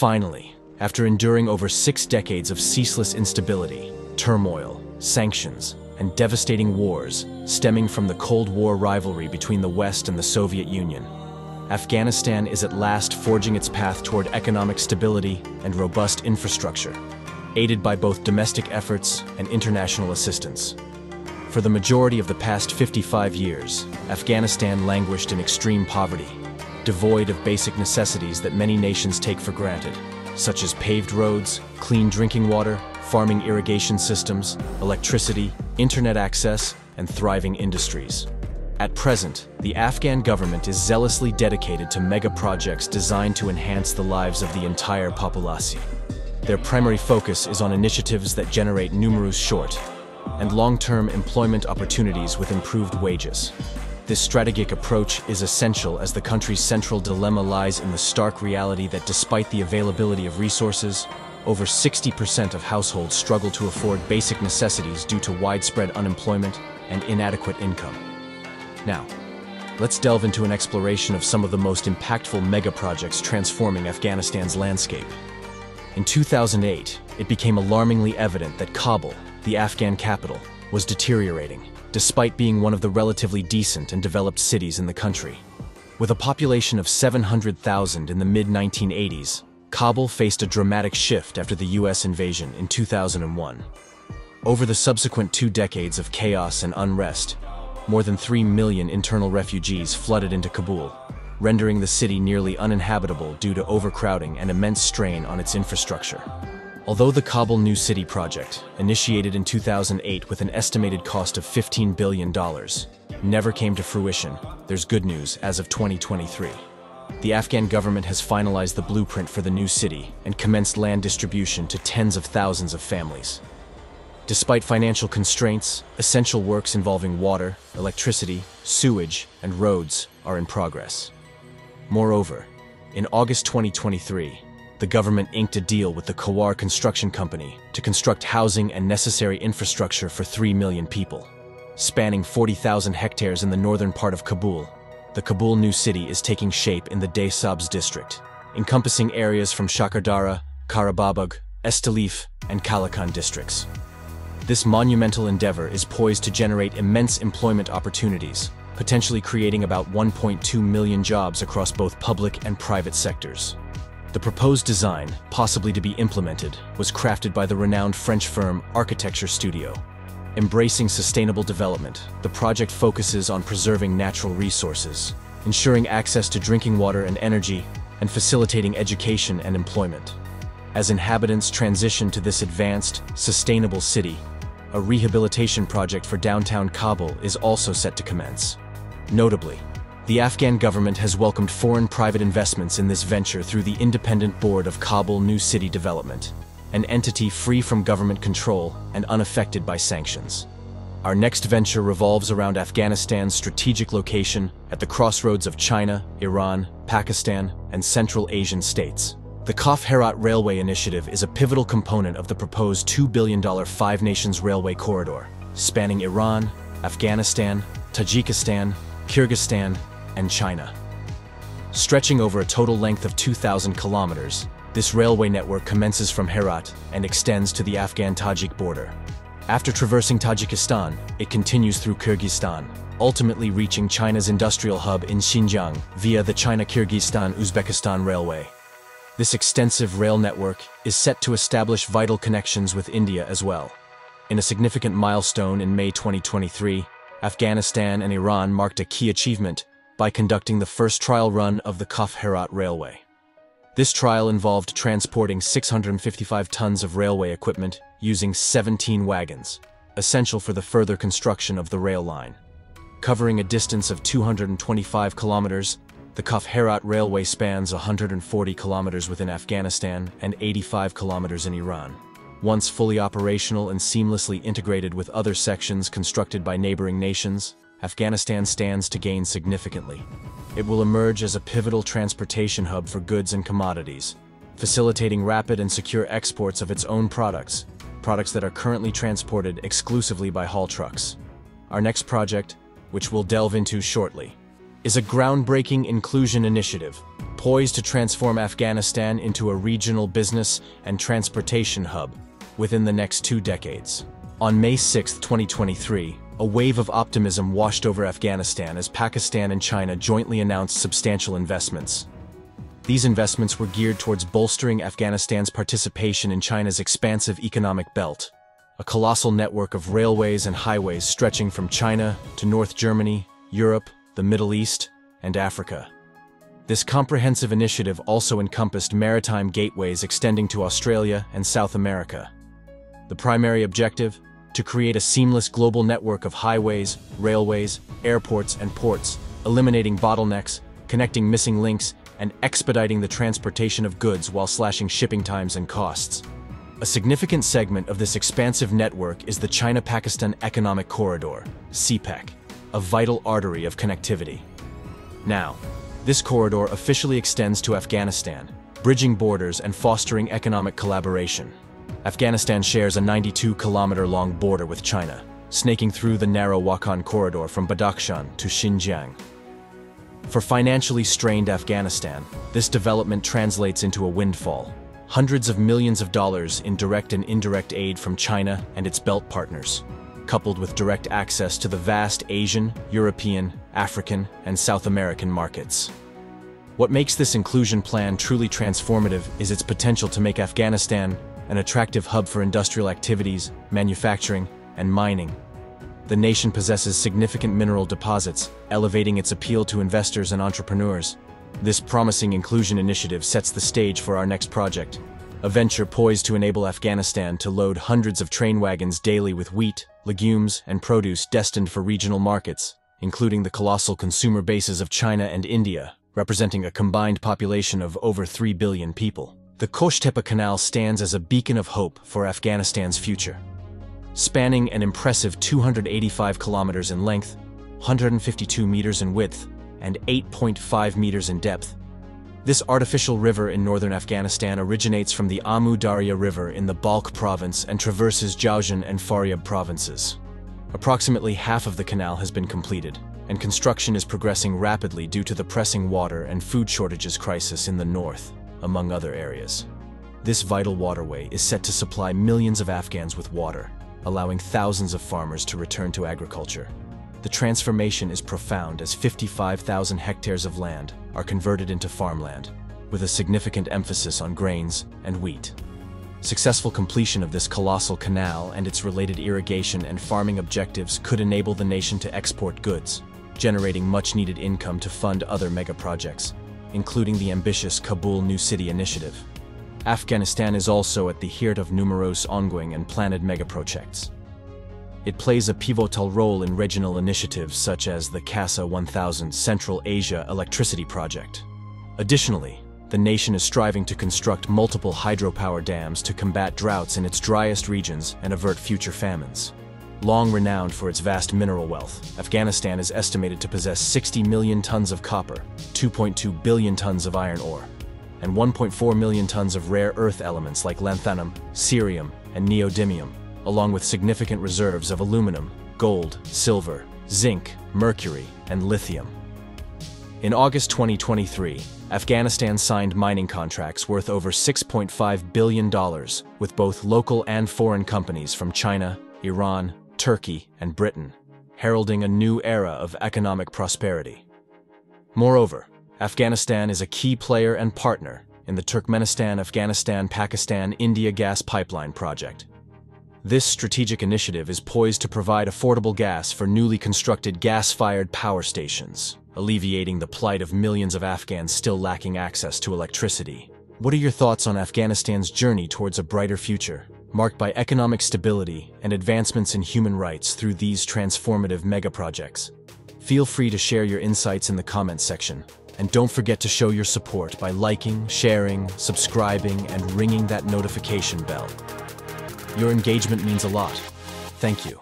Finally, after enduring over six decades of ceaseless instability, turmoil, sanctions, and devastating wars stemming from the Cold War rivalry between the West and the Soviet Union, Afghanistan is at last forging its path toward economic stability and robust infrastructure, aided by both domestic efforts and international assistance. For the majority of the past 55 years, Afghanistan languished in extreme poverty, devoid of basic necessities that many nations take for granted, such as paved roads, clean drinking water, farming irrigation systems, electricity, internet access, and thriving industries. At present, the Afghan government is zealously dedicated to mega projects designed to enhance the lives of the entire population. Their primary focus is on initiatives that generate numerous short and long-term employment opportunities with improved wages. This strategic approach is essential as the country's central dilemma lies in the stark reality that despite the availability of resources, over 60% of households struggle to afford basic necessities due to widespread unemployment and inadequate income. Now, let's delve into an exploration of some of the most impactful mega-projects transforming Afghanistan's landscape. In 2008, it became alarmingly evident that Kabul, the Afghan capital, was deteriorating despite being one of the relatively decent and developed cities in the country. With a population of 700,000 in the mid-1980s, Kabul faced a dramatic shift after the US invasion in 2001. Over the subsequent two decades of chaos and unrest, more than 3 million internal refugees flooded into Kabul, rendering the city nearly uninhabitable due to overcrowding and immense strain on its infrastructure. Although the Kabul New City project, initiated in 2008 with an estimated cost of $15 billion, never came to fruition, there's good news as of 2023. The Afghan government has finalized the blueprint for the new city and commenced land distribution to tens of thousands of families. Despite financial constraints, essential works involving water, electricity, sewage, and roads are in progress. Moreover, in August 2023, the government inked a deal with the Kawar Construction Company to construct housing and necessary infrastructure for 3 million people. Spanning 40,000 hectares in the northern part of Kabul, the Kabul new city is taking shape in the Dey Sabz district, encompassing areas from Shakardara, Karababag, Estalif, and Kalakan districts. This monumental endeavor is poised to generate immense employment opportunities, potentially creating about 1.2 million jobs across both public and private sectors. The proposed design, possibly to be implemented, was crafted by the renowned French firm Architecture Studio. Embracing sustainable development, the project focuses on preserving natural resources, ensuring access to drinking water and energy, and facilitating education and employment. As inhabitants transition to this advanced, sustainable city, a rehabilitation project for downtown Kabul is also set to commence. Notably, the Afghan government has welcomed foreign private investments in this venture through the Independent Board of Kabul New City Development, an entity free from government control and unaffected by sanctions. Our next venture revolves around Afghanistan's strategic location at the crossroads of China, Iran, Pakistan, and Central Asian states. The Khaf Herat Railway Initiative is a pivotal component of the proposed $2 billion Five Nations Railway Corridor, spanning Iran, Afghanistan, Tajikistan, Kyrgyzstan, and China. Stretching over a total length of 2,000 kilometers, this railway network commences from Herat and extends to the Afghan-Tajik border. After traversing Tajikistan, it continues through Kyrgyzstan, ultimately reaching China's industrial hub in Xinjiang via the China-Kyrgyzstan-Uzbekistan Railway. This extensive rail network is set to establish vital connections with India as well. In a significant milestone in May 2023, Afghanistan and Iran marked a key achievement by conducting the first trial run of the Khaf Herat Railway. This trial involved transporting 655 tons of railway equipment using 17 wagons, essential for the further construction of the rail line. Covering a distance of 225 kilometers, the Khaf Herat Railway spans 140 kilometers within Afghanistan and 85 kilometers in Iran. Once fully operational and seamlessly integrated with other sections constructed by neighboring nations, Afghanistan stands to gain significantly. It will emerge as a pivotal transportation hub for goods and commodities, facilitating rapid and secure exports of its own products, products that are currently transported exclusively by haul trucks. Our next project, which we'll delve into shortly, is a groundbreaking inclusion initiative, poised to transform Afghanistan into a regional business and transportation hub within the next two decades. On May 6, 2023, a wave of optimism washed over Afghanistan as Pakistan and China jointly announced substantial investments. These investments were geared towards bolstering Afghanistan's participation in China's expansive economic belt, a colossal network of railways and highways stretching from China to North Germany, Europe, the Middle East, and Africa. This comprehensive initiative also encompassed maritime gateways extending to Australia and South America. The primary objective? To create a seamless global network of highways, railways, airports, and ports, eliminating bottlenecks, connecting missing links, and expediting the transportation of goods while slashing shipping times and costs. A significant segment of this expansive network is the China-Pakistan Economic Corridor, CPEC, a vital artery of connectivity. Now, this corridor officially extends to Afghanistan, bridging borders and fostering economic collaboration. Afghanistan shares a 92-kilometer-long border with China, snaking through the narrow Wakhan corridor from Badakhshan to Xinjiang. For financially strained Afghanistan, this development translates into a windfall, hundreds of millions of dollars in direct and indirect aid from China and its belt partners, coupled with direct access to the vast Asian, European, African, and South American markets. What makes this inclusion plan truly transformative is its potential to make Afghanistan an attractive hub for industrial activities, manufacturing, and mining. The nation possesses significant mineral deposits, elevating its appeal to investors and entrepreneurs. This promising inclusion initiative sets the stage for our next project, a venture poised to enable Afghanistan to load hundreds of train wagons daily with wheat, legumes, and produce destined for regional markets, including the colossal consumer bases of China and India, representing a combined population of over 3 billion people. The Qosh Tepa Canal stands as a beacon of hope for Afghanistan's future. Spanning an impressive 285 kilometers in length, 152 meters in width, and 8.5 meters in depth. This artificial river in northern Afghanistan originates from the Amu Darya River in the Balkh province and traverses Jowzjan and Faryab provinces. Approximately half of the canal has been completed, and construction is progressing rapidly due to the pressing water and food shortages crisis in the north, among other areas. This vital waterway is set to supply millions of Afghans with water, allowing thousands of farmers to return to agriculture. The transformation is profound as 55,000 hectares of land are converted into farmland, with a significant emphasis on grains and wheat. Successful completion of this colossal canal and its related irrigation and farming objectives could enable the nation to export goods, generating much-needed income to fund other mega-projects, including the ambitious Kabul New City Initiative. Afghanistan is also at the heart of numerous ongoing and planned mega-projects. It plays a pivotal role in regional initiatives such as the CASA 1000 Central Asia Electricity Project. Additionally, the nation is striving to construct multiple hydropower dams to combat droughts in its driest regions and avert future famines. Long renowned for its vast mineral wealth, Afghanistan is estimated to possess 60 million tons of copper, 2.2 billion tons of iron ore, and 1.4 million tons of rare earth elements like lanthanum, cerium, and neodymium along with significant reserves of aluminum, gold, silver, zinc, mercury, and lithium. In August 2023, Afghanistan signed mining contracts worth over $6.5 billion with both local and foreign companies from China, Iran, Turkey, and Britain, heralding a new era of economic prosperity. Moreover, Afghanistan is a key player and partner in the Turkmenistan-Afghanistan-Pakistan-India gas pipeline project, this strategic initiative is poised to provide affordable gas for newly constructed gas-fired power stations, alleviating the plight of millions of Afghans still lacking access to electricity. What are your thoughts on Afghanistan's journey towards a brighter future, marked by economic stability and advancements in human rights through these transformative megaprojects? Feel free to share your insights in the comments section, and don't forget to show your support by liking, sharing, subscribing, and ringing that notification bell. Your engagement means a lot. Thank you.